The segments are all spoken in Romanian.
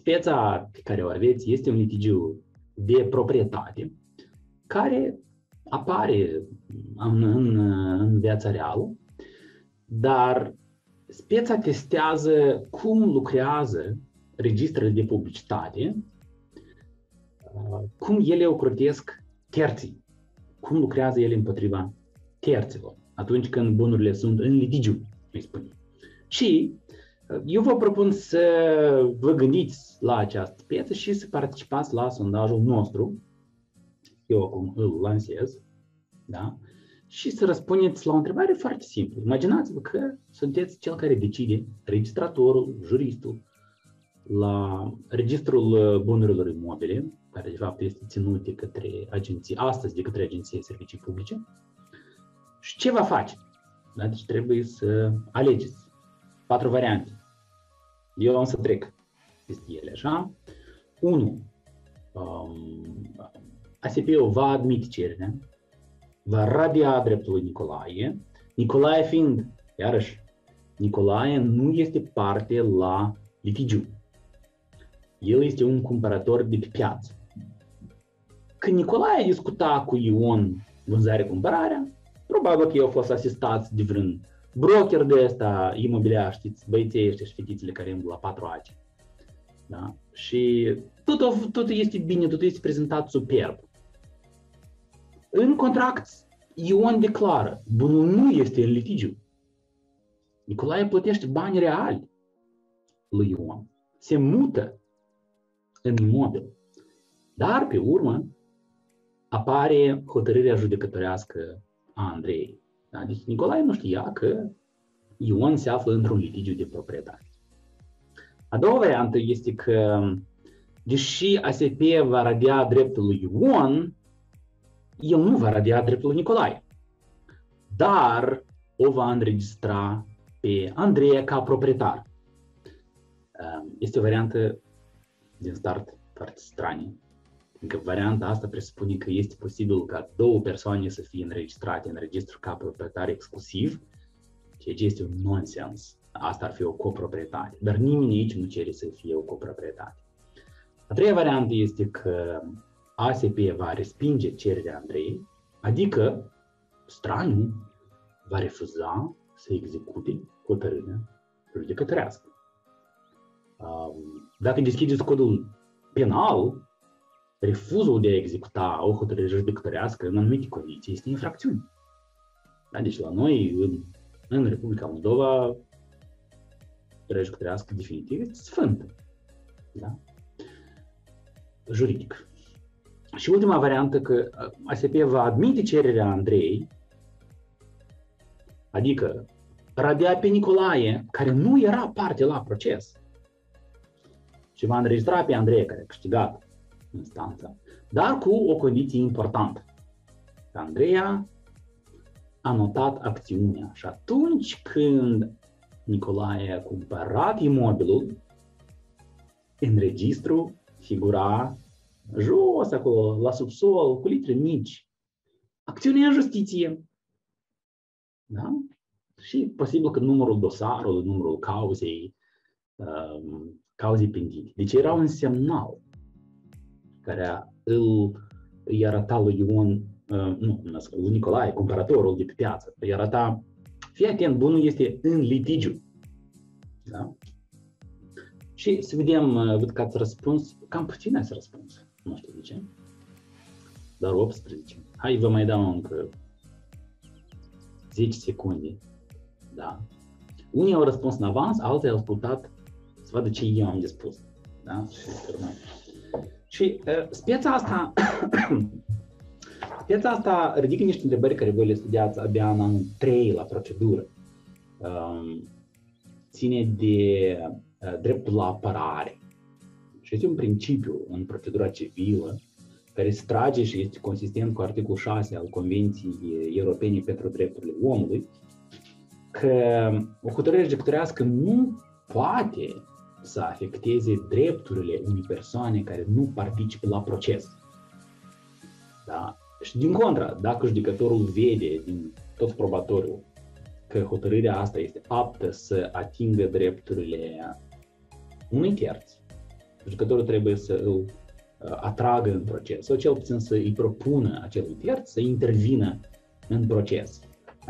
speța pe care o aveți este un litigiu de proprietate care apare în, în, în viața reală, dar speța testează cum lucrează registrele de publicitate, cum ele ocrotesc terții, cum lucrează ele împotriva terților, atunci când bunurile sunt în litigiu, îi spune. Și eu vă propun să vă gândiți la această piață și să participați la sondajul nostru. Eu acum îl lansez. Da? Și să răspundeți la o întrebare foarte simplă. Imaginați-vă că sunteți cel care decide, registratorul, juristul, la registrul bunurilor imobile, care de fapt este ținut de către agenții, astăzi de către agenții servicii publice. Și ce va face? Da? Deci trebuie să alegeți patru variante. Eu am să trec peste ele, așa. 1. Um, ASP-ul va admite cererea, va radia dreptul lui Nicolae, Nicolae fiind, iarăși, Nicolae nu este parte la litigiu. El este un cumpărător de pe piață. Când Nicolae discuta cu Ion vânzarea-cumpărarea, probabil că ei au fost asistați de vreun broker de ăsta imobiliar, știți, băieții ăștia și fetițele care îmblă la patru aci. Da? Și totul, totul este bine, totul este prezentat superb. În contract, Ion declară, bunul nu este în litigiu. Nicolae plătește bani reali lui Ion. Se mută în imobil. Dar, pe urmă, apare hotărârea judecătorească a Andrei. Da? Deci Nicolae nu știa că Ion se află într-un litigiu de proprietate. A doua variantă este că, deși ASP va radia dreptul lui Ion, el nu va radia dreptul lui Nicolae, dar o va înregistra pe Andreea ca proprietar. Este o variantă din start foarte stranie. Încă varianta asta presupune că este posibil ca două persoane să fie înregistrate în registru ca proprietar exclusiv, ceea ce este un nonsens. Asta ar fi o coproprietate, dar nimeni aici nu cere să fie o coproprietate. A treia variantă este că ASP va respinge cererea Andrei, adică straniul va refuza să execute hotărârea judecătorească. Dacă deschideți codul penal, refuzul de a executa o hotărâre judecătorească în anumite condiții este infracțiune. Da? Deci la noi, în, în Republica Moldova, hotărârea judecătorească definitiv este sfântă. Da? Juridic. Și ultima variantă că ASP va admite cererea Andrei, adică radia pe Nicolae, care nu era parte la proces, și va înregistra pe Andrei, care a câștigat instanța, dar cu o condiție importantă. Andreea a notat acțiunea și atunci când Nicolae a cumpărat imobilul, în registru figura jos acolo, la subsol, cu litre mici. Acțiunea în justiție. Da? Și posibil că numărul dosarului, numărul cauzei, um, cauzei pendite. Deci era un semnal care îl, îi arăta lui Ion, uh, nu, lui Nicolae, comparatorul de pe piață, îi arăta, fii atent, bunul este în litigiu. Da? Și să vedem, uh, văd că ați răspuns, cam puțin ați răspuns, nu știu de ce, dar 18. Hai, vă mai dau încă 10 secunde. Da. Unii au răspuns în avans, alții au ascultat să vadă ce eu am de spus. Da? Și și uh, speța asta, speța asta ridică niște întrebări care voi le studiați abia în anul 3 la procedură. Um, ține de uh, dreptul la apărare. Și este un principiu în procedura civilă care se trage și este consistent cu articolul 6 al Convenției Europene pentru Drepturile Omului, că o hotărâre judecătorească nu poate să afecteze drepturile unei persoane care nu participă la proces. Da? Și din contra, dacă judecătorul vede din tot probatoriul că hotărârea asta este aptă să atingă drepturile unui terț, judecătorul trebuie să îl uh, atragă în proces sau cel puțin să îi propună acelui terț să intervină în proces.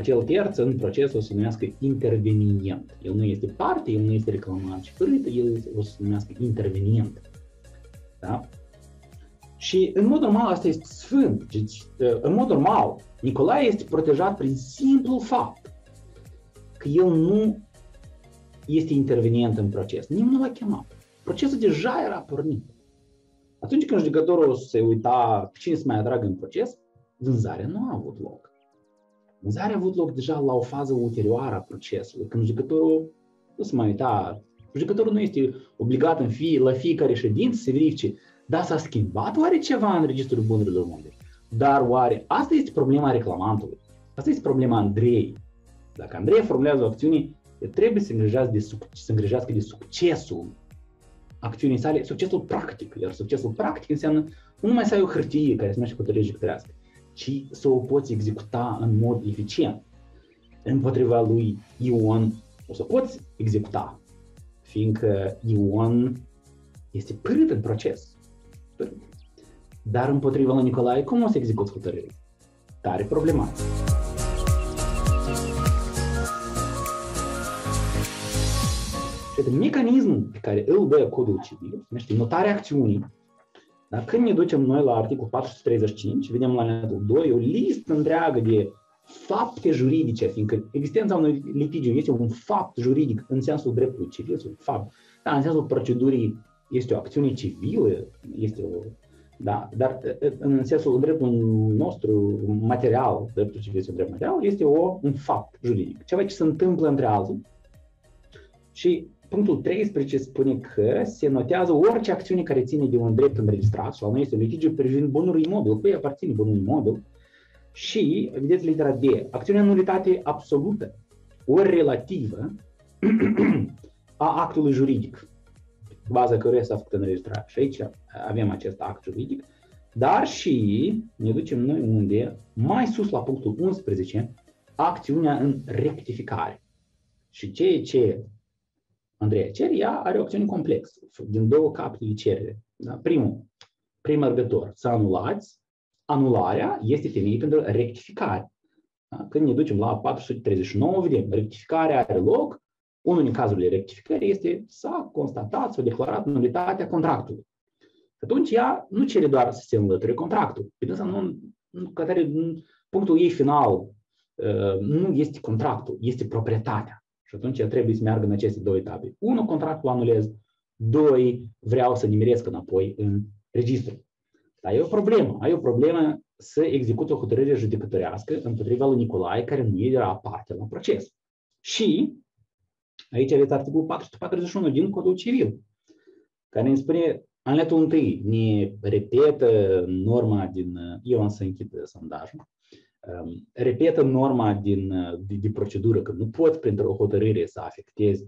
Acel terț în proces o să numească intervenient. El nu este parte, el nu este reclamant și părât, el o să numească intervenient. Da? Și în mod normal asta este sfânt. Deci, uh, în mod normal, Nicolae este protejat prin simplu fapt că el nu este intervenient în proces. Nimeni nu l-a chemat. Procesul deja era pornit. Atunci când judecătorul se uita cine se mai atragă în proces, vânzarea nu a avut loc. Vânzarea a avut loc deja la o fază ulterioară a procesului, când judecătorul nu se mai uita. Judecătorul nu este obligat în fie, la fiecare ședință să verifice, da, s-a schimbat oare ceva în registrul bunurilor mobile? Dar oare asta este problema reclamantului? Asta este problema Andrei. Dacă Andrei formulează o acțiune, trebuie să îngrijească de, să îngrijească de succesul acțiunii sale, succesul practic. Iar succesul practic înseamnă nu numai să ai o hârtie care se numește hotărâre judecătorească, ci să o poți executa în mod eficient. Împotriva lui Ion o să poți executa, fiindcă Ion este părât în proces. Dar împotriva lui Nicolae, cum o să execuți hotărârea? Tare problematic. Și mecanismul pe care îl dă codul civil, se numește notarea acțiunii, dar când ne ducem noi la articolul 435, vedem la alineatul 2 o listă întreagă de fapte juridice, fiindcă existența unui litigiu este un fapt juridic în sensul dreptului civil, un fapt, da, în sensul procedurii este o acțiune civilă, este o, da, dar în sensul dreptul nostru material, dreptul civil este un drept material, este o, un fapt juridic, ceva ce se întâmplă între alții. Și punctul 13 spune că se notează orice acțiune care ține de un drept înregistrat sau nu este un litigiu privind bunul imobil, cui aparține bunul imobil, și, vedeți litera D, acțiunea nulitate absolută ori relativă a actului juridic, baza căruia s-a făcut înregistrarea. Și aici avem acest act juridic, dar și ne ducem noi unde, mai sus la punctul 11, acțiunea în rectificare. Și ceea ce Andreea cer, ea are o acțiune complexă, din două capitole cerere. Da? Primul, primărgător, să anulați, anularea este femeie pentru rectificare. Da? Când ne ducem la 439, vedem, rectificarea are loc, unul din cazurile rectificării este s-a constatat, s-a declarat nulitatea contractului. Atunci ea nu cere doar să se înlăture contractul. Pentru asta nu, nu, punctul ei final uh, nu este contractul, este proprietatea. Și atunci el trebuie să meargă în aceste două etape. Unu, contractul anulez. Doi, vreau să nimeresc înapoi în registru. Dar e o problemă. Ai o problemă să execuți o hotărâre judecătorească împotriva lui Nicolae, care nu era parte la proces. Și aici aveți articolul 441 din Codul Civil, care ne spune, anetul întâi, ne repetă norma din... Eu am să închid sondajul repetă norma din, de, de procedură că nu poți, printr-o hotărâre, să afectezi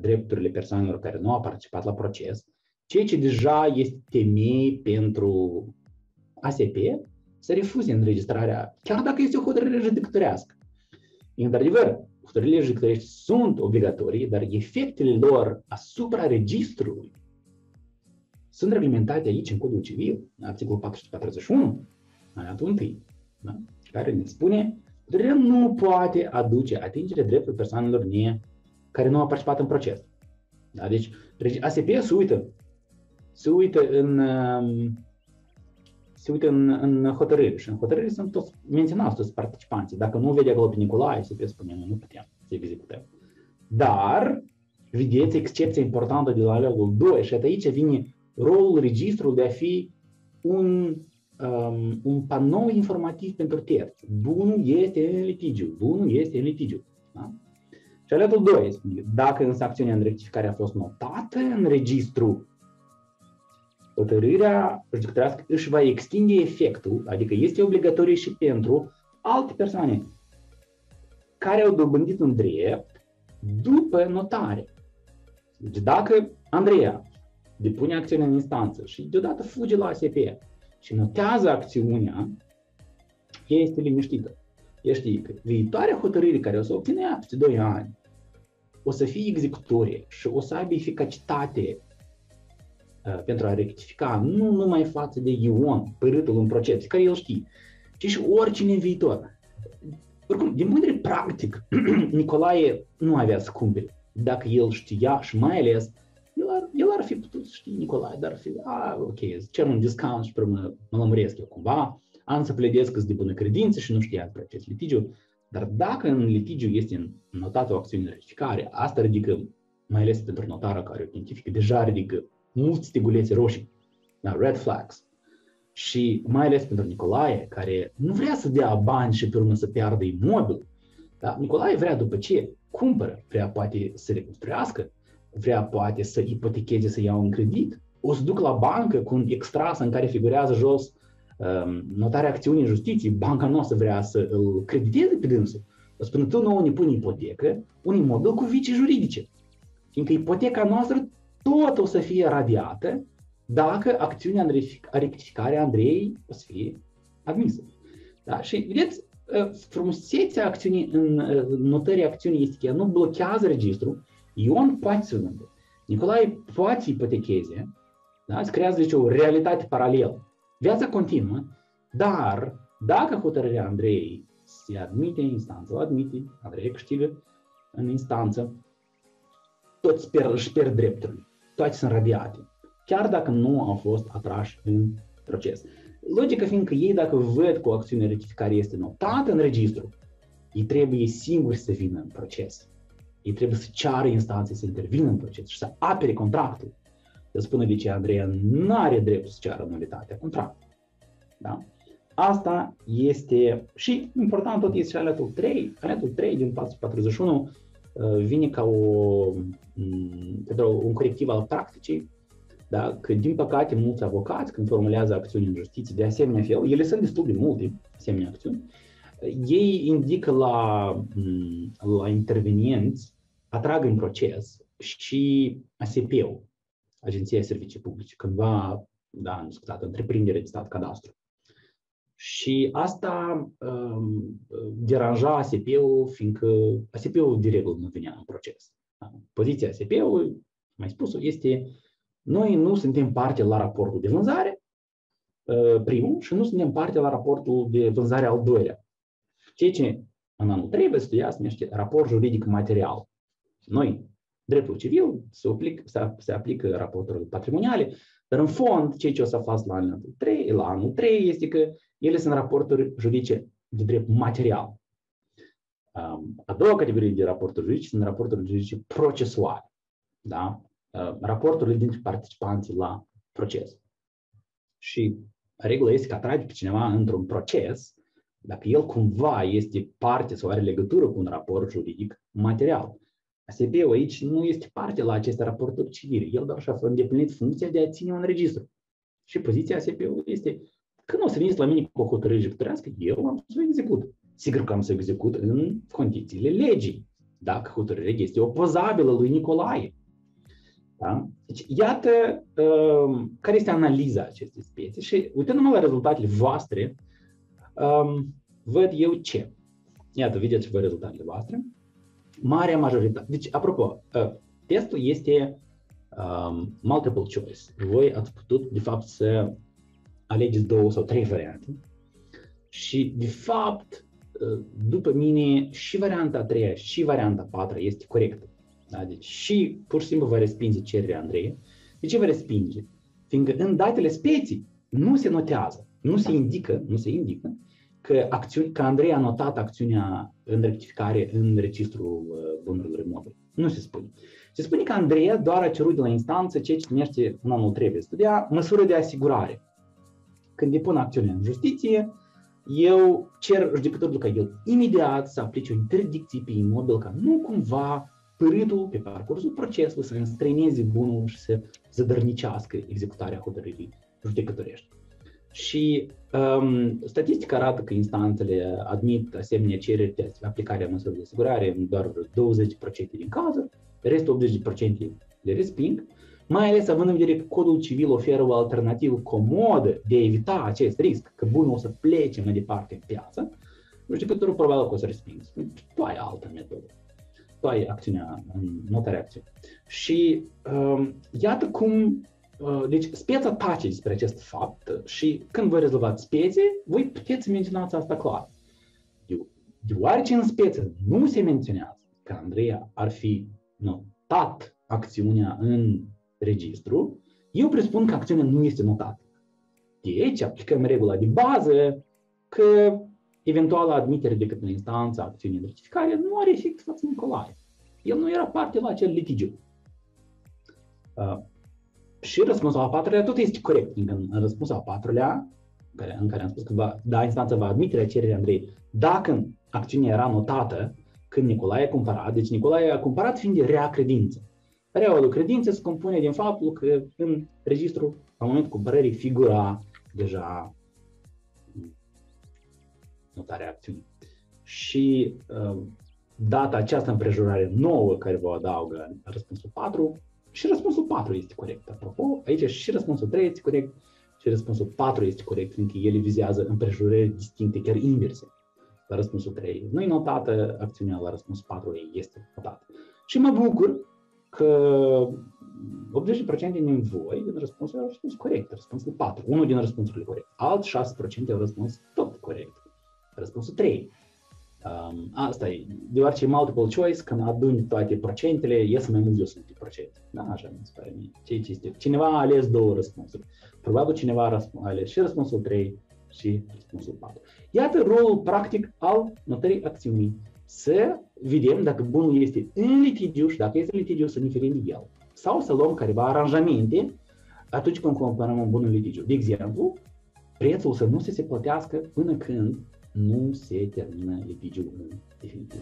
drepturile persoanelor care nu au participat la proces, ceea ce deja este temei pentru ASP să refuze înregistrarea, chiar dacă este o hotărâre judecătorească. Într-adevăr, hotărârile judecătorești sunt obligatorii, dar efectele lor asupra registrului sunt reglementate aici în Codul Civil, articolul 441, aliatul 1 da? Care ne spune că nu poate aduce atingere dreptul persoanelor nie care nu au participat în proces. Da? Deci, ASP se uită, se uită în, um, se uită în, în hotărâri și în hotărâri sunt toți menționați toți participanții. Dacă nu vede acolo pe Nicolae, ASP spune, nu, nu putem să executăm. Dar, vedeți excepția importantă de la levelul 2 și aici vine rolul registrului de a fi un um, un panou informativ pentru terți. Bunul este în litigiu. Bunul este în litigiu. Da? Și aliatul 2 spune, dacă însă acțiunea în rectificare a fost notată în registru, hotărârea judecătorească își va extinde efectul, adică este obligatorie și pentru alte persoane care au dobândit un drept după notare. Deci dacă Andreea depune acțiunea în instanță și deodată fuge la ASP și notează acțiunea, ea este liniștită. Ea știe că viitoarea hotărâre care o să obține ea peste 2 ani o să fie executorie și o să aibă eficacitate uh, pentru a rectifica nu numai față de Ion, părâtul în proces, pe care el știe, ci și oricine în viitor. Oricum, din punct de vedere practic, Nicolae nu avea să cumpere. Dacă el știa și mai ales, el ar, el ar fi putut ști Nicolae, dar ar fi, a, ok, cer un discount și pe mă, mă lămuresc eu cumva, am să pledez că de bună credință și nu știa despre acest litigiu, dar dacă în litigiu este notată o acțiune de rectificare, asta ridică, mai ales pentru notară care o identifică, deja ridică mulți stigulețe roșii, da, red flags. Și mai ales pentru Nicolae, care nu vrea să dea bani și pe urmă să piardă imobil. Da? Nicolae vrea după ce cumpără, vrea poate să reconstruiască, vrea poate să ipotecheze, să ia un credit, o să duc la bancă cu un extras în care figurează jos um, notarea acțiunii în justiție, banca noastră vrea să îl crediteze pe dânsul. O spune, tu nouă ne pune ipotecă, un imobil cu vicii juridice. Fiindcă ipoteca noastră tot o să fie radiată dacă acțiunea în rectificare a Andrei o să fie admisă. Da? Și vedeți, ă, frumusețea acțiunii în notării acțiunii este că ea nu blochează registrul, Ion poate să vândă. Nicolae poate ipotecheze, da? se creează deci, o realitate paralelă. Viața continuă, dar dacă hotărârea Andrei se admite în instanță, o admite, Andrei câștigă în instanță, toți pierd, își pierd drepturile, toate sunt radiate chiar dacă nu au fost atrași în proces. Logica fiind că ei, dacă văd că o acțiune rectificare este notată în registru, ei trebuie singuri să vină în proces. Ei trebuie să ceară instanței să intervină în proces și să apere contractul. Să spună de ce Andreea nu are dreptul să ceară nulitatea contractului. Da? Asta este și important tot este și aliatul 3. Aliatul 3 din 441 uh, vine ca o, pentru un corectiv al practicii da? că, din păcate, mulți avocați, când formulează acțiuni în justiție, de asemenea fel, ele sunt destul de multe, asemenea acțiuni, ei indică la, la intervenienți, atrag în proces și ASP-ul, Agenția Servicii Publice, cândva, da, am discutat, întreprindere de stat cadastru. Și asta um, deranja ASP-ul, fiindcă ASP-ul de regulă nu venea în proces. Da? Poziția ASP-ului, mai spus este noi nu suntem parte la raportul de vânzare, uh, primul, și nu suntem parte la raportul de vânzare al doilea. Ceea ce în anul trebuie studia se numește raport juridic material. Noi, dreptul civil, se aplică, se, se aplică raporturile patrimoniale, dar în fond, ceea ce o să aflați la anul 3, la anul 3 este că ele sunt raporturi juridice de drept material. Um, a doua categorie de raporturi juridice sunt raporturi juridice procesuale. Da? Uh, raporturile dintre participanții la proces. Și regula este că atragi pe cineva într-un proces dacă el cumva este parte sau are legătură cu un raport juridic material. ASB-ul aici nu este parte la aceste raporturi civile. El doar și-a îndeplinit funcția de a ține un registru. Și poziția ASB-ului este când o să veniți la mine cu o hotărâre judecătorească, eu am să o execut. Sigur că am să o execut în condițiile legii. Dacă hotărârea este opozabilă lui Nicolae, da? Deci, iată um, care este analiza acestei spețe și uitându-mă la rezultatele voastre, um, văd eu ce. Iată, vedeți voi rezultatele voastre. Marea majoritate. Deci, apropo, uh, testul este um, multiple choice. Voi ați putut, de fapt, să alegeți două sau trei variante. Și, de fapt, uh, după mine, și varianta a treia și varianta a patra este corectă. Da? Deci și pur și simplu vă respinge cererea Andrei. De ce vă respinge? Fiindcă în datele speții nu se notează, nu se indică, nu se indică că, acțiuni, că Andrei a notat acțiunea în rectificare în registrul uh, bunurilor imobile. Nu se spune. Se spune că Andrei doar a cerut de la instanță ceea ce numește în anul trebuie studia măsură de asigurare. Când depun acțiunea în justiție, eu cer judecătorul ca el imediat să aplice o interdicție pe imobil ca nu cumva pârâtul pe parcursul procesului să înstrăineze bunul și să zădărnicească executarea hotărârii judecătorești. Și um, statistica arată că instanțele admit asemenea cereri de aplicare a măsurilor de asigurare în doar 20% din cazuri, restul 80% le resping, mai ales având în vedere că codul civil oferă o alternativă comodă de a evita acest risc, că bunul o să plece mai departe în piață, judecătorul probabil că o să resping. Tu ai altă metodă tu ai acțiunea, notarea acțiune. Și um, iată cum uh, deci speța tace despre acest fapt și când voi rezolvați spețe, voi puteți menționați asta clar. Deoarece în speță nu se menționează că Andreea ar fi notat acțiunea în registru, eu presupun că acțiunea nu este notată. Deci aplicăm regula de bază că eventuala admitere de către instanță a acțiunii de rectificare nu are efect față Nicolae. El nu era parte la acel litigiu. Uh, și răspunsul al patrulea tot este corect, fiindcă în răspunsul al patrulea, în care, în care am spus că va, da, instanța va admite cererea Andrei, dacă acțiunea era notată când Nicolae a cumpărat, deci Nicolae a cumpărat fiind de rea credință. Reaua de credință se compune din faptul că în registru, la momentul cumpărării, figura deja notarea acțiunii. Și uh, data această împrejurare nouă care vă adaugă răspunsul 4, și răspunsul 4 este corect. Apropo, aici și răspunsul 3 este corect și răspunsul 4 este corect, fiindcă ele vizează împrejurări distincte, chiar inverse. La răspunsul 3 nu e notată acțiunea, la răspunsul 4 este notată. Și mă bucur că 80% din voi din răspunsuri au răspuns corect, răspunsul 4, unul din răspunsurile corect. Alt 6% au răspuns tot corect, răspunsul 3. Um, asta e, deoarece multiple choice, când aduni toate procentele, ies mai mult de 100%. procente. Da, așa mi se pare mie. Ce, ce este? Cineva a ales două răspunsuri. Probabil cineva a ales și răspunsul 3 și răspunsul 4. Iată rolul practic al notării acțiunii. Să vedem dacă bunul este în litigiu și dacă este litigiu să ne ferim de el. Sau să luăm careva aranjamente atunci când comparăm un bun în litigiu. De exemplu, prețul să nu se se plătească până când nu se termină litigiul în definitiv.